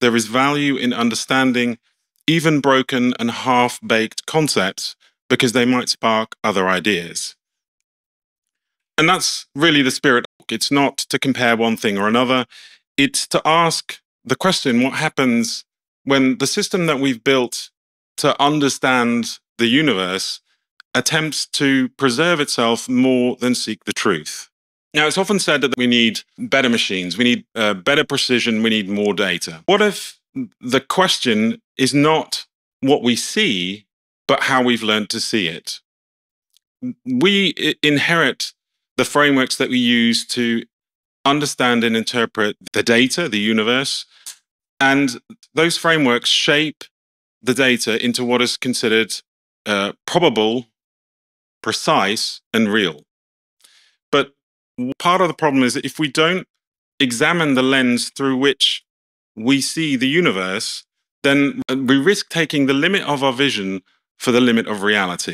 there is value in understanding even broken and half baked concepts because they might spark other ideas. And that's really the spirit. It's not to compare one thing or another, it's to ask the question what happens when the system that we've built to understand the universe attempts to preserve itself more than seek the truth. Now, it's often said that we need better machines, we need uh, better precision, we need more data. What if the question is not what we see, but how we've learned to see it? We inherit the frameworks that we use to understand and interpret the data, the universe, and those frameworks shape the data into what is considered uh, probable, precise, and real. But part of the problem is that if we don't examine the lens through which we see the universe, then we risk taking the limit of our vision for the limit of reality.